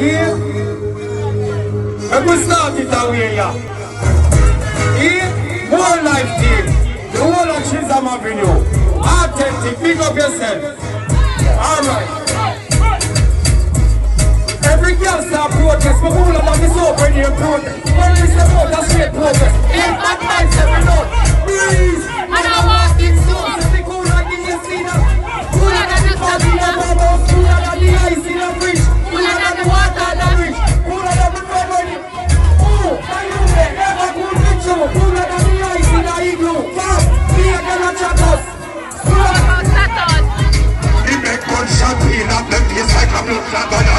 Here. going to start it away, yeah. Here. More life team. The whole of Chisholm Avenue. Authentic. Pick up yourself. Alright. Every girl start protest. But who about this open here protest? Shut up,